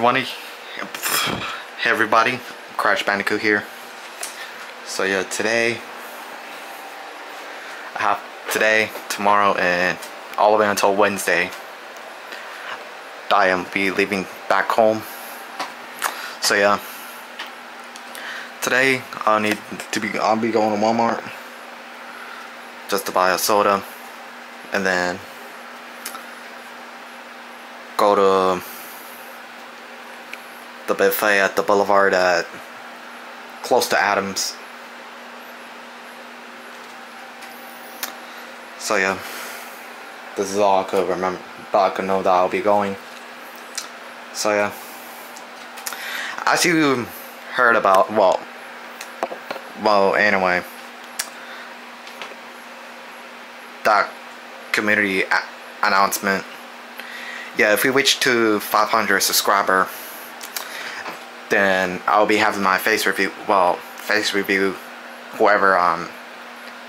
everybody. Hey everybody, Crash Bandicoot here. So yeah, today I have today, tomorrow, and all the way until Wednesday. I am be leaving back home. So yeah, today I need to be. I'll be going to Walmart just to buy a soda, and then go to the buffet at the boulevard at close to Adams. So yeah, this is all I could remember. All I could know that I'll be going. So yeah, as you heard about, well, well anyway, that community announcement. Yeah, if we reach to 500 subscriber then I'll be having my face review, well, face review, whoever um,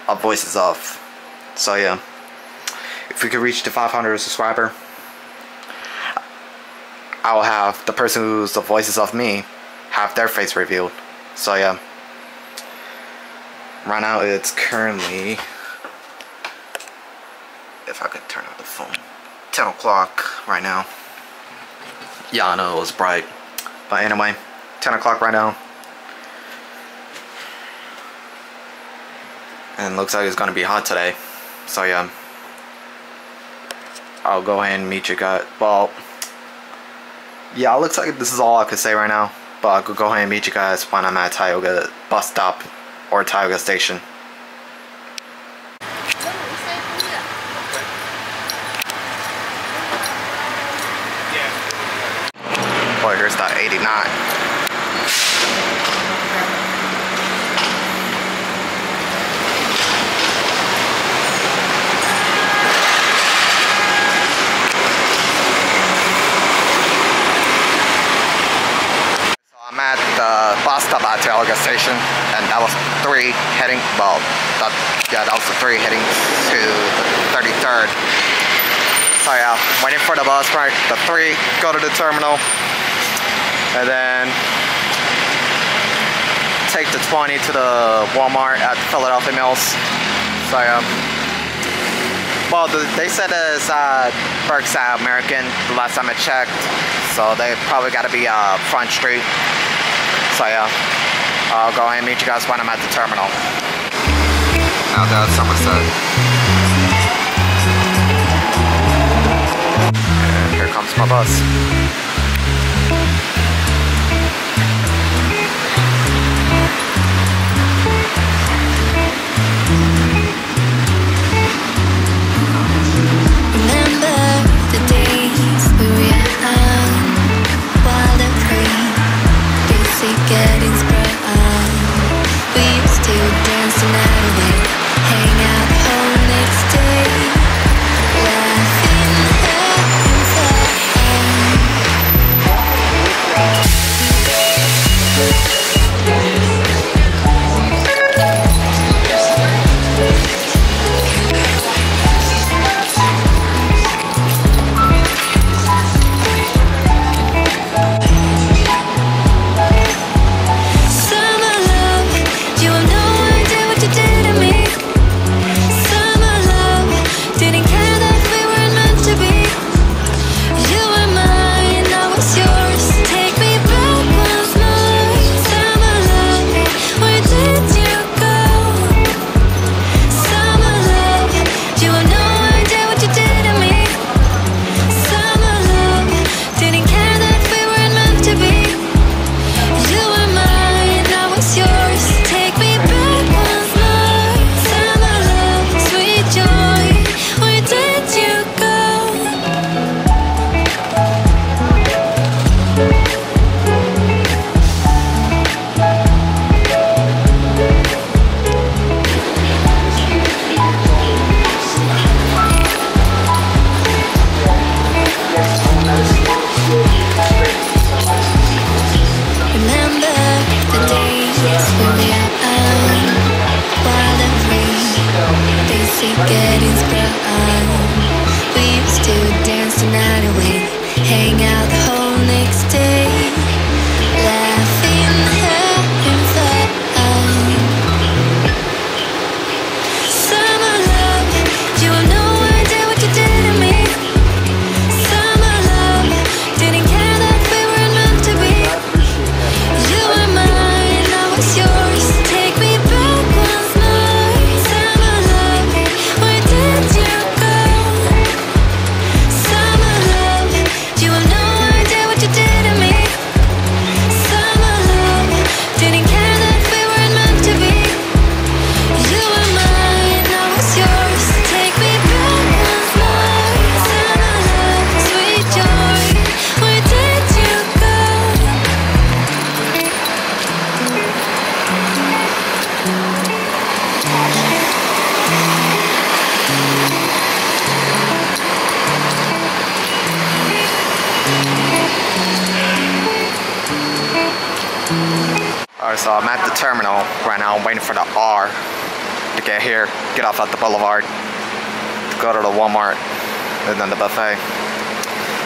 a voices of. So yeah, if we could reach the 500 subscriber, I'll have the person who's the voices of me have their face revealed. So yeah, right now it's currently, if I could turn on the phone, 10 o'clock right now. Yeah, I know it was bright, but anyway. 10 o'clock right now. And looks like it's gonna be hot today. So yeah. I'll go ahead and meet you guys. Well, yeah, looks like this is all I could say right now. But I could go ahead and meet you guys when I'm at Tioga bus stop or Tioga station. Boy, here's that 89. at the bus Station, and that was three heading, well, that, yeah, that was the three heading to the 33rd. So yeah, waiting for the bus, right? The three go to the terminal, and then take the 20 to the Walmart at Philadelphia Mills. So yeah. Well, they said it's uh, Berkside American the last time I checked, so they probably got to be uh, Front Street. So yeah, I'll go and meet you guys when I'm at the terminal. Now that's Somerset. And here comes my bus. To get here, get off at the boulevard, go to the Walmart, and then the buffet.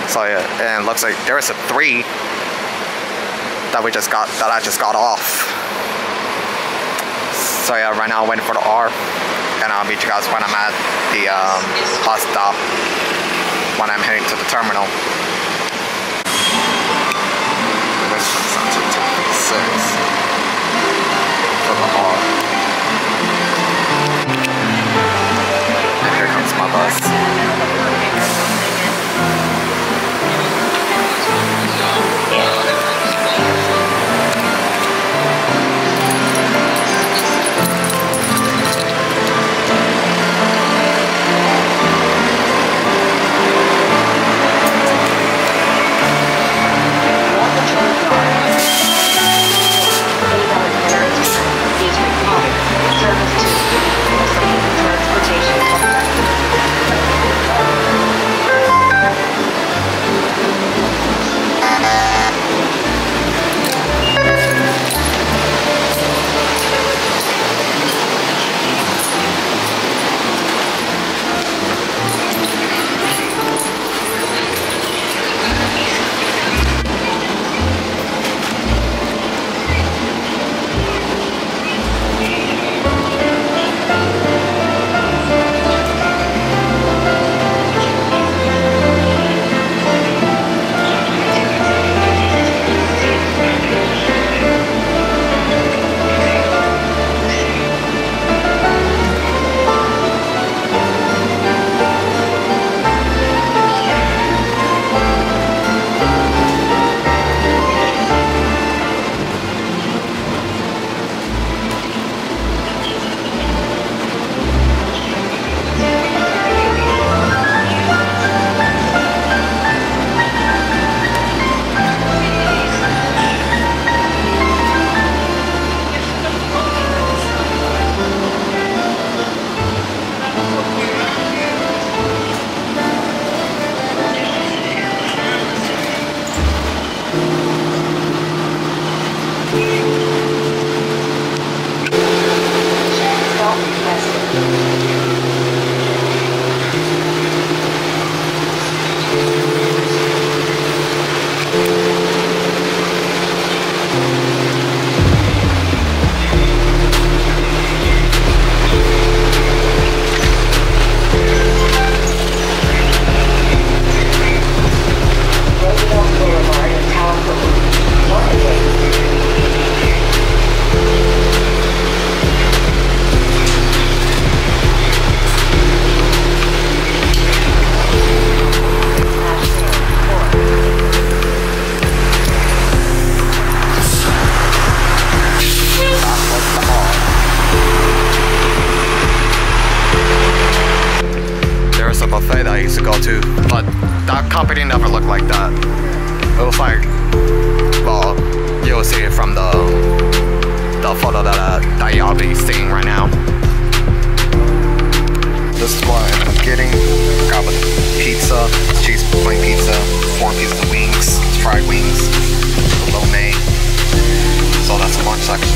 So yeah, and looks like there is a three that we just got, that I just got off. So yeah, right now I'm waiting for the R, and I'll meet you guys when I'm at the um, bus stop, when I'm heading to the terminal. 256 for the R. here go to, but that company never looked like that. It was like, well, you'll see it from the the photo that uh, that y'all be seeing right now. This is what I'm getting. Got pizza, cheese plain pizza, four pieces of wings, fried wings, lo mein. So that's the lunch section.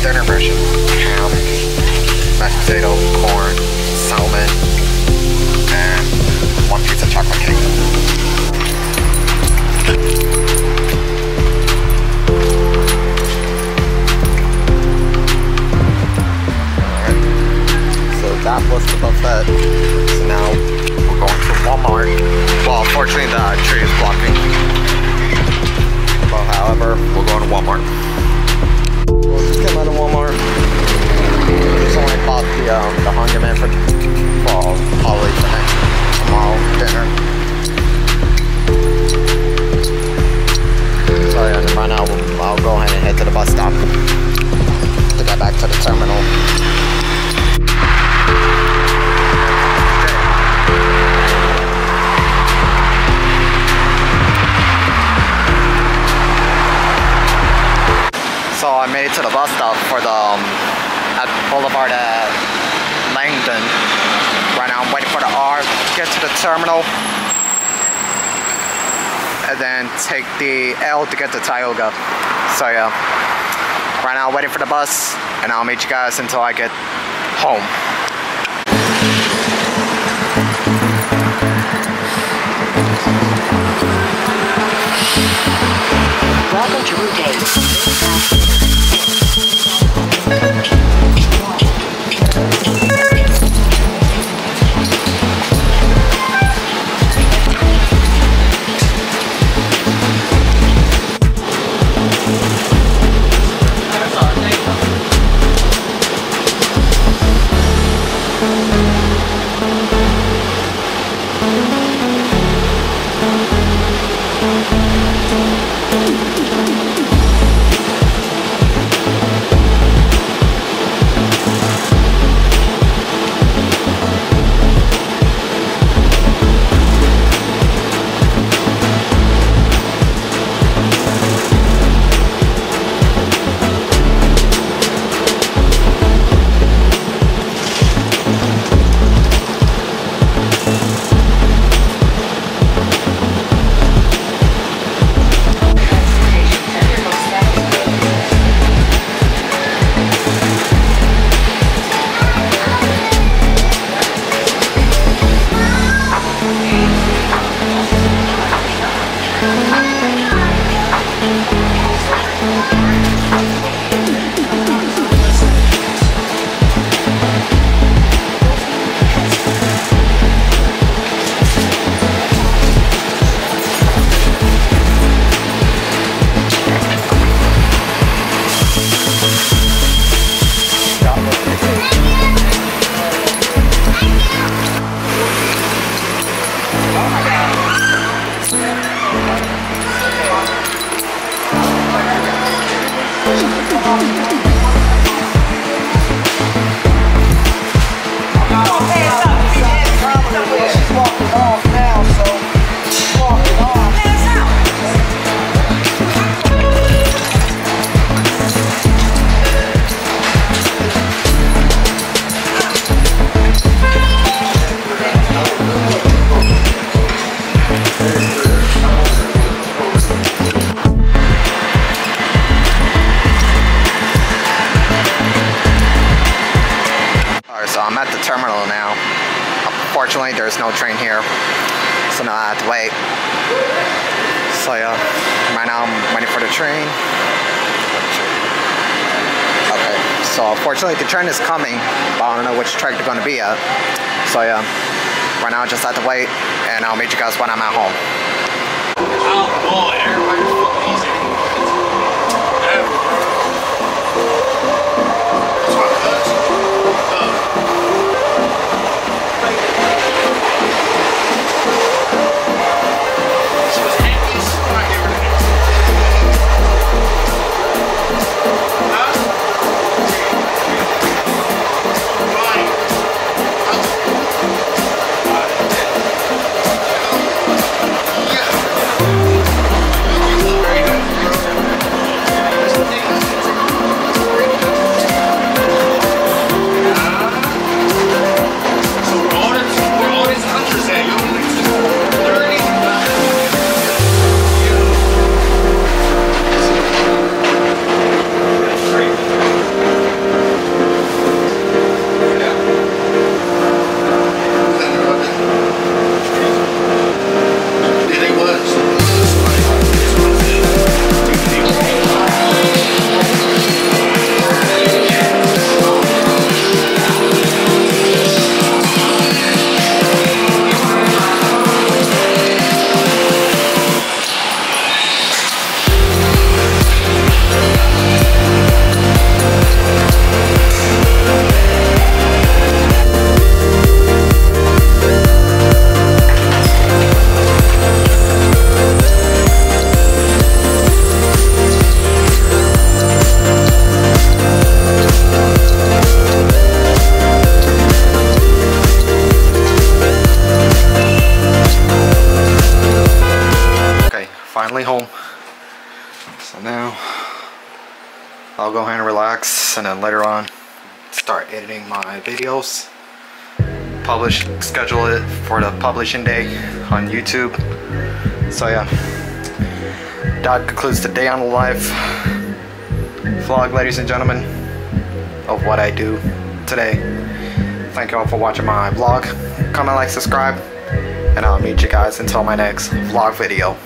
Dinner version: ham, the um, the Hunger Man for get to the terminal. And then take the L to get to Tioga. So yeah. right now waiting for the bus, and I'll meet you guys until I get home. Welcome to Route 8. Terminal now. Unfortunately, there's no train here, so now I have to wait. So yeah, right now I'm waiting for the train. Okay, so unfortunately the train is coming, but I don't know which track they're gonna be at. So yeah, right now I just have to wait, and I'll meet you guys when I'm at home. Oh boy, everybody's fucking easy. I'll go ahead and relax and then later on start editing my videos. Publish, schedule it for the publishing day on YouTube. So yeah, that concludes the day on the life. vlog, ladies and gentlemen, of what I do today. Thank you all for watching my vlog. Comment, like, subscribe, and I'll meet you guys until my next vlog video.